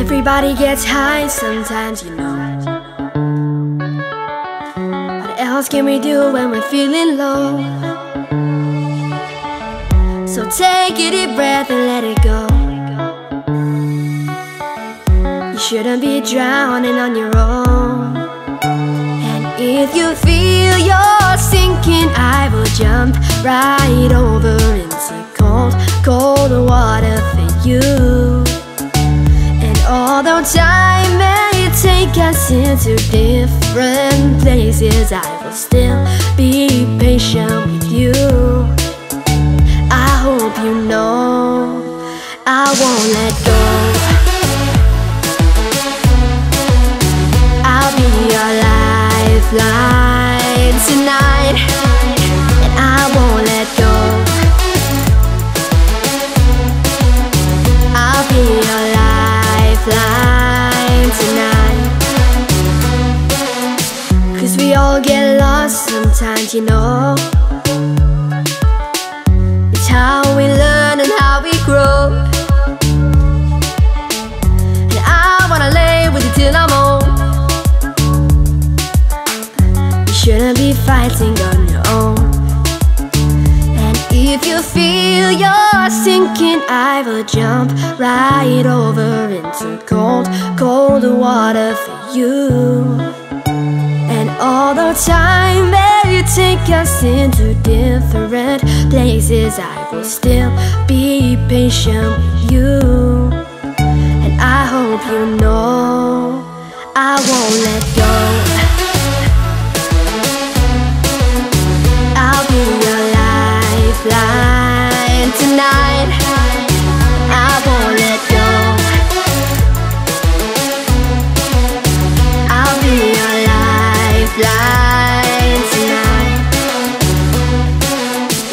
Everybody gets high sometimes, you know. What else can we do when we're feeling low? So take a deep breath and let it go. You shouldn't be drowning on your own. And if you feel you're sinking, I will jump right over into cold, cold water for you. Although time may take us into different places, I will still be patient with you. I hope you know I won't let go. I'll be your lifeline tonight, and I won't let go. All get lost sometimes, you know. It's how we learn and how we grow. And I wanna lay with you till I'm old. You shouldn't be fighting on your own. And if you feel you're sinking, I will jump right over into cold, cold water for you. Although time may take us into different places, I will still be patient with you. And I hope you know I won't let go. I'll be your lifeline tonight. Lifeline tonight.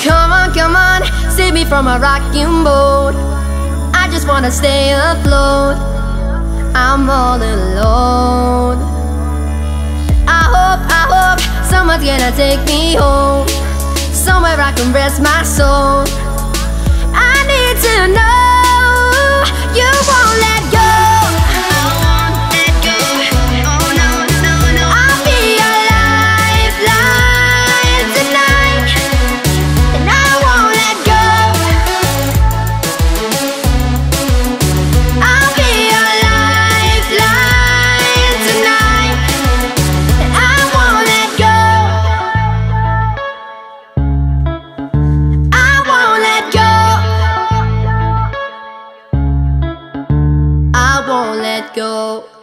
Come on, come on, save me from a rocking boat. I just wanna stay afloat. I'm all alone. I hope, I hope someone's gonna take me home. Somewhere I can rest my soul. Let go.